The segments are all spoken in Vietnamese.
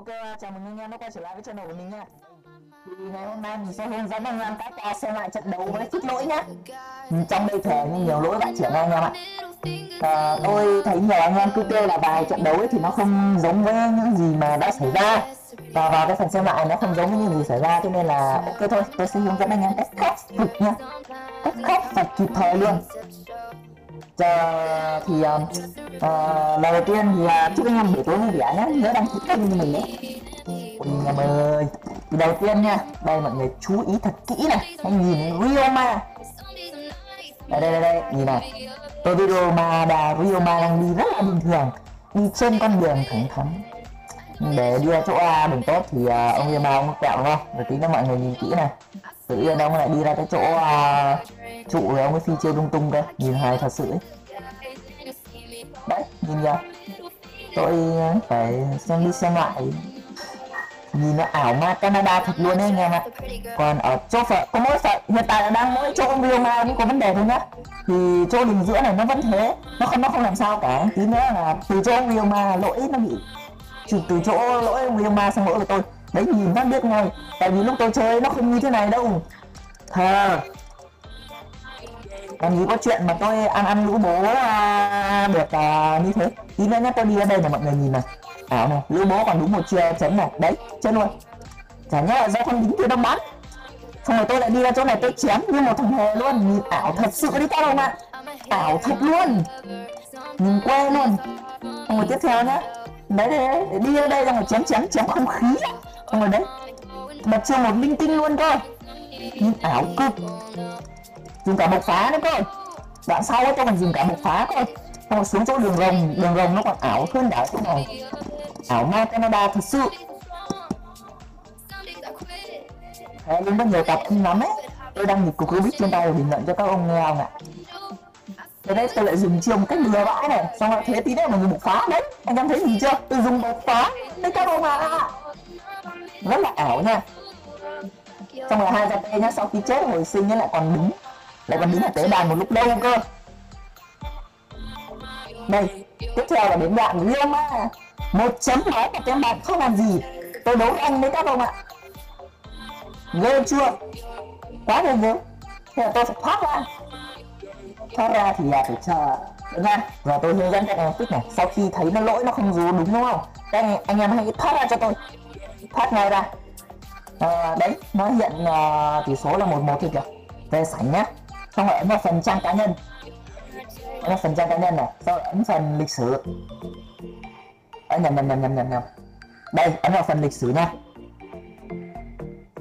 Ok, chào mừng anh em đã quay trở lại với channel của mình nha. Thì ngày hôm nay mình sẽ hướng dẫn anh em cách ta xem lại trận đấu với chút lỗi nhá. Ừ, trong đây thể nhiều lỗi bạn trưởng anh em ạ. À, Tôi thấy nhiều anh em cứ kêu là bài trận đấu ấy thì nó không giống với những gì mà đã xảy ra. Và vào cái phần xem lại nó không giống với những gì xảy ra Cho nên là ok thôi, tôi sẽ hướng dẫn anh em cách khắc phục nha Cách khắc phục kịp thời luôn. Giờ thì ờ, ờ, uh, lần đầu tiên thì uh, chúc anh em buổi tối vui vẻ nhé. Nhớ đăng ký kênh cho mình nhé. Ôi anh em ơi. Thì đầu tiên nha đây mọi người chú ý thật kỹ này. Hãy nhìn Rioma đây đây đây, đây. nhìn này. Tôi video mà đà Rioma đang đi rất là bình thường. Đi trên con đường thẳng thắn. Để đưa chỗ A đường tốt thì uh, ông Rioma ông kẹo đúng không? Rồi tí nữa mọi người nhìn kỹ này tự nhiên ông lại đi ra cái chỗ uh, trụ rồi ông ấy phi chiêu tung tung cơ. Nhìn hài thật sự ấy. Đấy nhìn nhá tôi à, phải xem đi xem lại. Nhìn nó ảo ma Canada thật luôn đấy anh em ạ. Còn ở chỗ phở có mỗi phở hiện tại là đang mỗi chỗ ông Rio cũng có vấn đề thôi nhá. Thì chỗ đường giữa này nó vẫn thế. Nó không nó không làm sao cả. Tí nữa là từ chỗ ông Ma lỗi nó bị từ, từ chỗ lỗi ông Ma sang lỗi của tôi đấy nhìn phát biết ngay tại vì lúc tôi chơi nó không như thế này đâu. Thờ. Làm gì có chuyện mà tôi ăn ăn lũ bố à, được à, như thế. Tí nữa nhá tôi đi ra đây mà mọi người nhìn này. Ảo này lũ bố còn đúng một chia chấm này. Đấy chết luôn. Chả nhẽ là do con đính kia đâm bắn. Xong rồi tôi lại đi ra chỗ này tôi chém như một thằng hề luôn. Nhìn ảo thật sự đi các bạn ạ. Ảo thật luôn. Nhìn quê luôn. Xong rồi tiếp theo nhá. Đấy đấy, đấy đi ra đây ra rồi chém chém chém không khí xong rồi đấy. Bật chiêu một linh tinh luôn cơ nhìn ảo cực. Dùng cả bộc phá nữa cơ đoạn sau ấy, tôi còn dùng cả bộc phá cơ xong rồi xuống chỗ đường rồng. Đường rồng nó còn ảo hơn đảo chỗ này. Ảo ma Canada thật sự. Thế nên rất nhiều tập không lắm ấy. Tôi đang nhịp cục Rubik trên tay để bình luận cho các ông nghe không ạ? Thế đấy, tôi lại dùng chiêu một cách lừa vãi này. Xong rồi thế tí nữa mà người bộc phá đấy. Anh em thấy gì chưa? Tôi dùng bộc phá. Đấy các ông ạ. Rất là ảo nha. Xong rồi tay nhá Sau khi chết hồi sinh nhá lại còn đứng. Lại còn đứng ở tế đàn một lúc lâu cơ. Đây tiếp theo là đến đoạn mà một chấm máu của tên bạn không làm gì. Tôi đấu anh với các ông ạ. Ghê chưa? Quá ghê gớm. Thế là tôi phải thoát ra. Thoát ra thì là phải chờ. Được nha và tôi hướng dẫn các em tích này. Sau khi thấy nó lỗi nó không dù đúng đúng không? Các anh, anh em hãy thoát ra cho tôi thoát ngay ra. À, đấy nó hiện uh, tỷ số là một một thì kìa. Về sảnh nhá. Xong rồi ấn vào phần trang cá nhân. Ấn vào phần trang cá nhân này. Xong rồi ấn phần lịch sử. Ấn nhầm nhầm nhầm nhầm nhầm nhầm. Đây ấn vào phần lịch sử nha.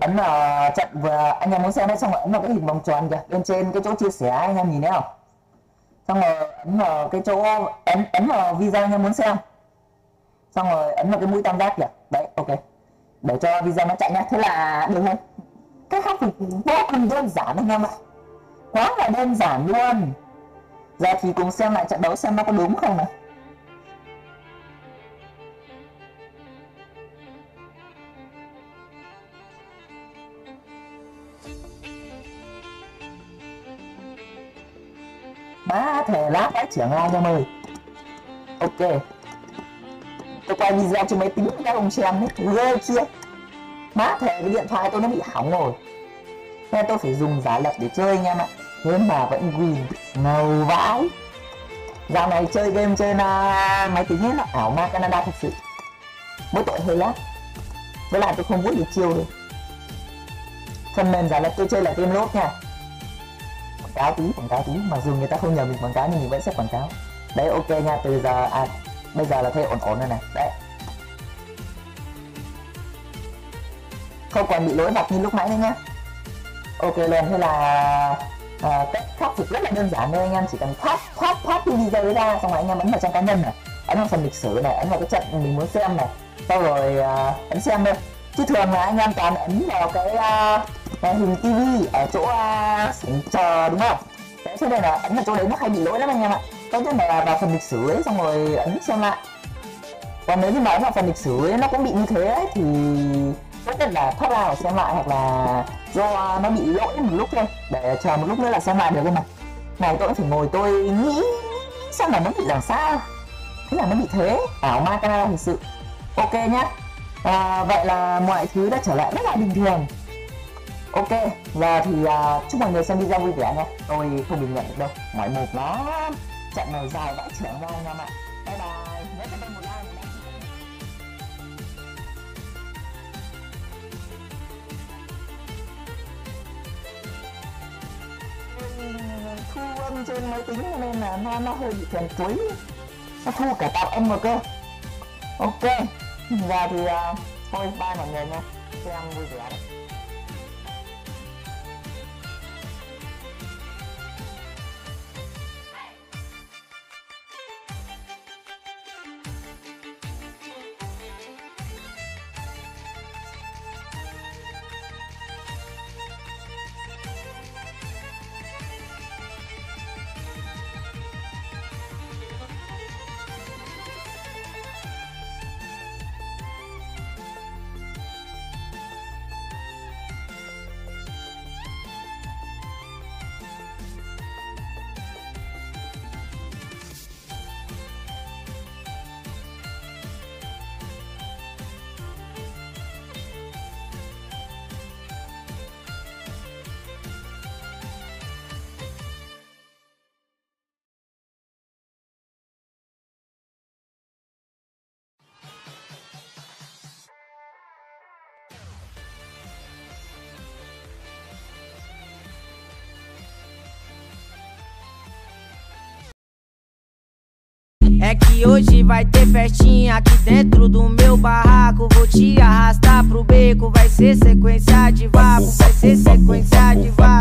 Ấn vào trận vừa anh em muốn xem đấy xong rồi ấn vào cái hình vòng tròn kìa. Bên trên cái chỗ chia sẻ anh em nhìn thấy không? Xong rồi ấn vào cái chỗ ấn ấn vào video anh em muốn xem. Xong rồi ấn vào cái mũi tam giác kìa. Đấy ok để cho video nó chạy nhá thế là được không cái khắc phục vô cùng đơn giản anh em ạ. Quá là đơn giản luôn. Giờ thì cùng xem lại trận đấu xem nó có đúng không này Bá thể lát đã trưởng ai em ơi ok tôi quay video trên máy tính các ông xem hết ghê chưa má thề cái điện thoại tôi nó bị hỏng rồi. Nên tôi phải dùng giả lập để chơi anh em ạ thế mà vẫn win ngầu vãi. Dạo này chơi game trên uh, máy tính ấy là ảo ma canada thật sự. Mỗi tội hơi lát với lại tôi không muốn được chiêu được. Phần mềm giả lập tôi chơi là game lốt nha. Quảng cáo tí quảng cáo tí. Mặc dù người ta không nhờ mình quảng cáo nhưng mình vẫn sẽ quảng cáo. Đấy ok nha từ giờ à bây giờ là thấy ổn ổn rồi này. Đấy. Không còn bị lỗi vạch như lúc nãy nữa nhé ok lên thế là à, cách khắc phục rất là đơn giản thôi anh em. Chỉ cần thoát thoát thoát cái video ra xong rồi anh em ấn vào trang cá nhân này ấn vào phần lịch sử này ấn vào cái trận mình muốn xem này. Sau rồi à, ấn xem thôi. Chứ thường là anh em toàn ấn vào cái, à, cái hình tivi ở chỗ à, chờ đúng không? Đấy cho nên là ấn vào chỗ đấy nó hay bị lỗi lắm anh em ạ tốt nhất là vào phần lịch sử ấy xong rồi ấn xem lại. Còn nếu như mà ấn vào phần lịch sử ấy nó cũng bị như thế ấy, thì tốt nhất là thoát ra và xem lại hoặc là do nó bị lỗi một lúc thôi. Để chờ một lúc nữa là xem lại được cơ mà. Này tôi cũng phải ngồi tôi nghĩ xem là nó bị làm sao. Thế là nó bị thế. Ảo ma camera thực sự. Ok nhá. À, vậy là mọi thứ đã trở lại rất là bình thường. Ok giờ thì uh, chúc mọi người xem video vui vẻ nha tôi không bình luận được đâu. Mọi một lắm trận này dài vãi trưởng ra anh em ạ. Bye bye. Nhớ cho tôi một like thu âm trên máy tính nên là nó nó hơi bị phiền túi. Nó thu cả tạo âm mà cơ. Ok. Giờ thì uh, thôi bye mọi người nha. Xem vui vẻ đấy. É que hoje vai ter festinha aqui dentro do meu barraco. Vou te arrastar pro beco. Vai ser sequência de vapo, vai ser sequência de vapo,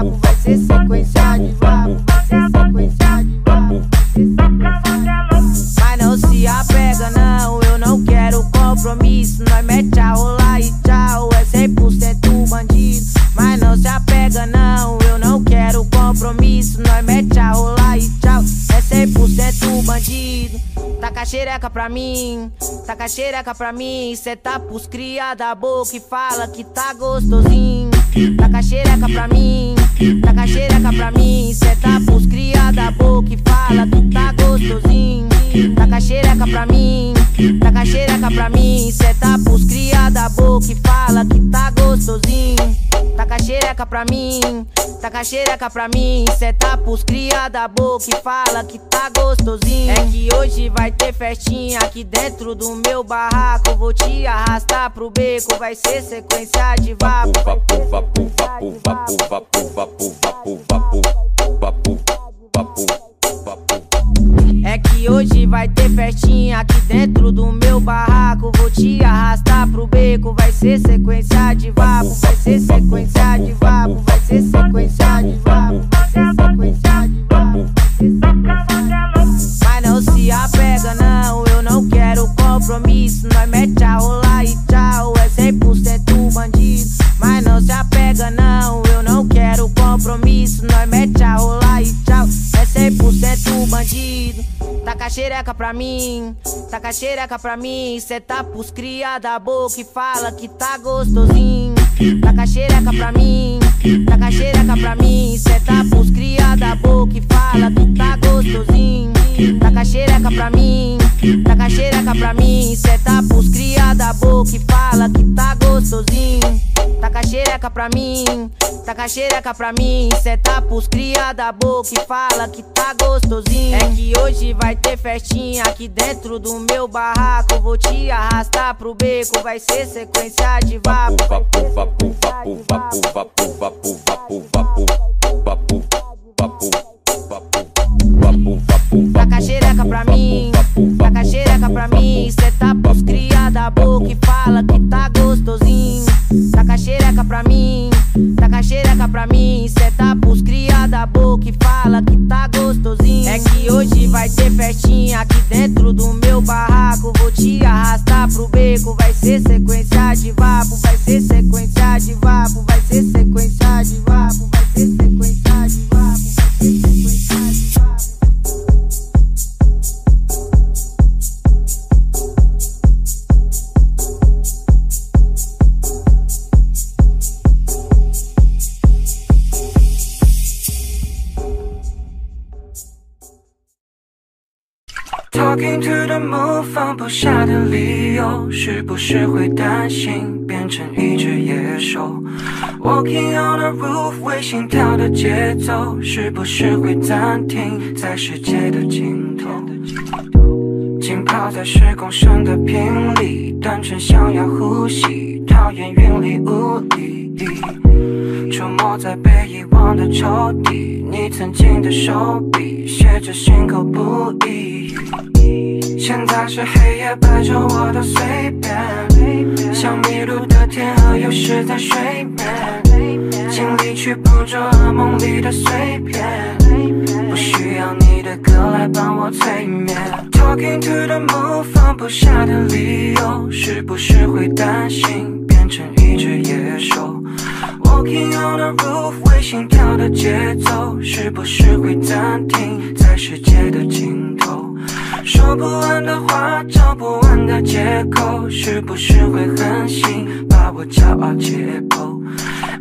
xereca pra mim, taca xereca pra mim. Cê tá pros cria da boca e fala que tá gostosinho. Taca xereca pra mim, taca xereca pra mim. Cê tá pros cria da boca e fala que tá gostosinho. Taca xereca pra mim, taca xereca pra mim. Cê tá pros cria da boca e fala que tá gostosinho. Taca xereca pra mim, taca xereca pra mim. Cê tá pros cria da boca e fala que tá gostosinho. É que hoje vai ter festinha aqui dentro do meu barraco. Vou te arrastar pro beco, vai ser sequência de vapo. Vapu, vapu, vapu, vapu, vapu, vapu, vapu, vapu, vapu, vapu, vapu. É que hoje vai ter festinha aqui dentro do meu barraco. Vou te arrastar pro beco, vai ser sequência de vapo, vai ser sequência de vapo, vai ser sequência de vapo, vai ser sequência de vapo. Xereca pra mim, taca xereca pra mim. Cê tá pros cria da boca e fala que tá gostosinho. Taca xereca pra mim, taca xereca pra mim. Cê tá pros cria da boca e fala que tá gostosinho. Taca xereca pra mim, taca xereca pra mim. Cê tá pros cria da boca e fala que tá gostosinho. Taca xereca pra mim, taca xereca pra mim. Cê tá pros cria da boca e fala que tá gostosinho. É que hoje vai ter festinha aqui dentro do meu barraco. Vou te arrastar pro beco, vai ser sequência de vapo. Vapu, vapu, vapu, vapu, vapu, vapu, vapu, vapu, vapu, 不下的理由，是不是会担心变成一只野兽？Walking on the roof，为心跳的节奏，是不是会暂停在世界的尽头？浸泡在十公升的瓶里，单纯想要呼吸，讨厌云里雾里。出没在被遗忘的抽屉，你曾经的手笔写着心口不一。现在是黑夜，白昼我都随便，像迷路的天鹅，有时在睡眠，尽力去捕捉噩梦里的碎片，不需要你的歌来帮我催眠。Talking to the moon，放不下的理由，是不是会担心变成一只野兽？Walking on the roof，为心跳的节奏，是不是会暂停在世界的尽头？说不完的话，找不完的借口，是不是会狠心把我骄傲解剖？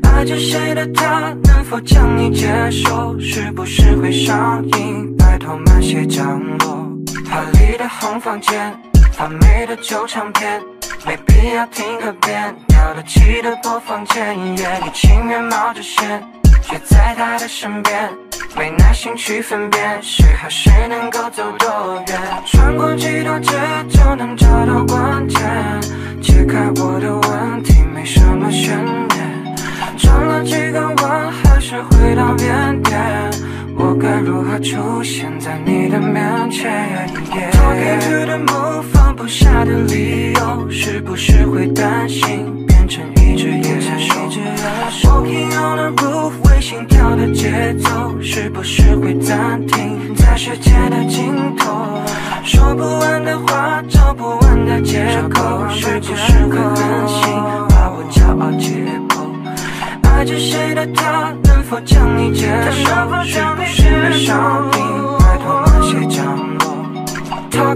爱着谁的他，能否将你接受？是不是会上瘾？拜托慢些降落。华丽的红房间，发霉的旧唱片。没必要听个遍，掉得起的播放键，愿你情愿冒着险，却在他的身边，没耐心去分辨谁和谁能够走多远，穿过几条街就能找到关键，解开我的问题没什么悬念，转了几个弯还是回到原点，我该如何出现在你的面前？Talking to the moon。不下的理由，是不是会担心变成一只野兽？Walking on the roof，为心跳的节奏，是不是会暂停在世界的尽头？说不完的话，找不完的借口，是不是会狠心把我骄傲解剖？爱着谁的他，能否将你接受？是不是会上瘾？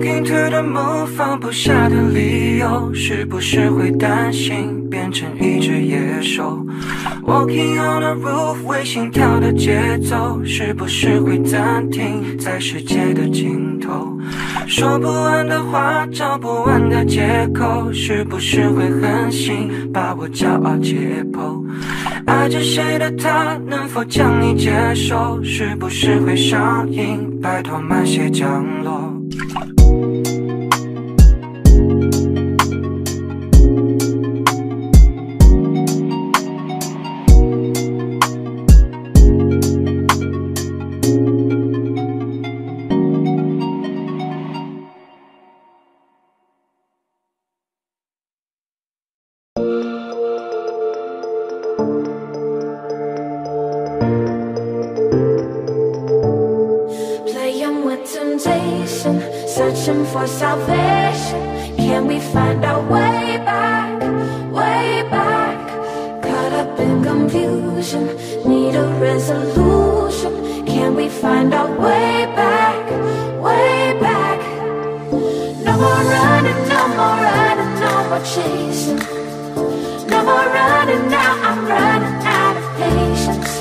Walking to the moon，放不下的理由，是不是会担心变成一只野兽？Walking on the roof，为心跳的节奏，是不是会暂停在世界的尽头？说不完的话，找不完的借口，是不是会狠心把我骄傲解剖？爱着谁的他，能否将你接受？是不是会上瘾？拜托慢些降落。Thank you. For salvation? Can we find our way back, way back? Caught up in confusion, need a resolution. Can we find our way back, way back? No more running, no more running, no more chasing. No more running now, I'm running out of patience.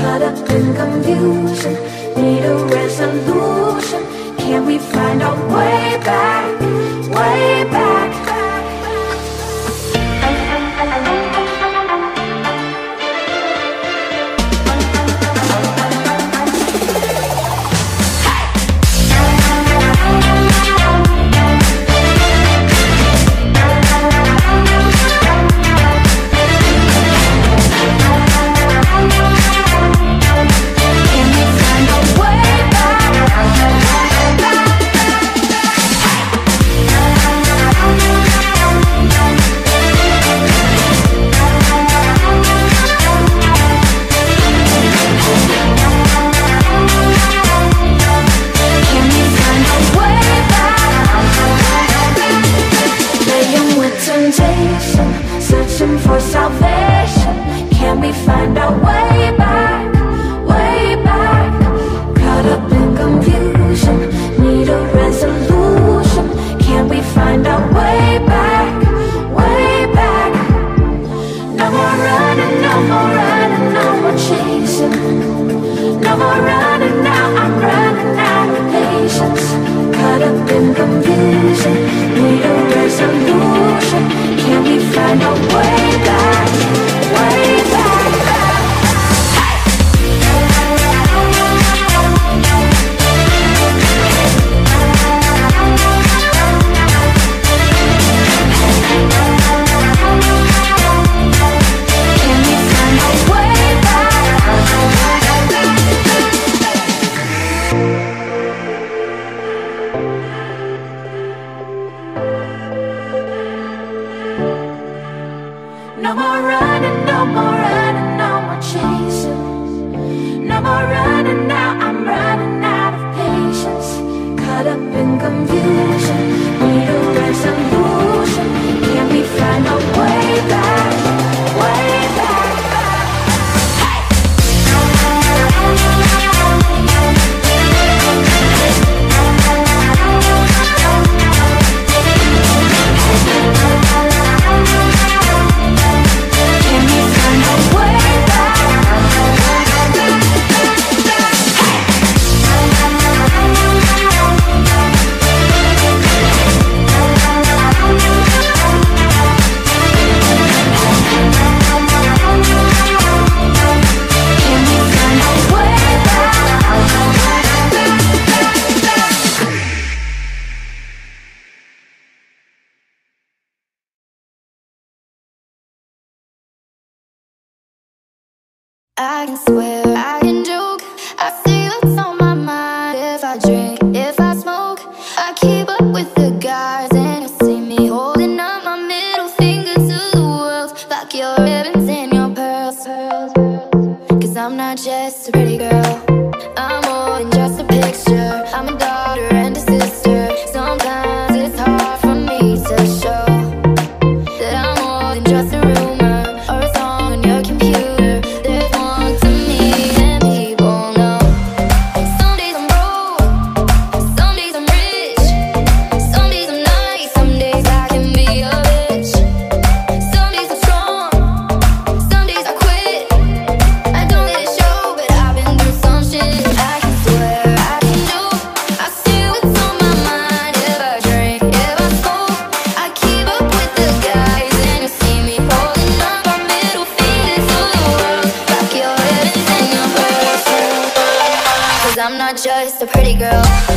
Caught up in confusion, need a resolution. Can we find our way back, way back? I can swear, just a pretty girl.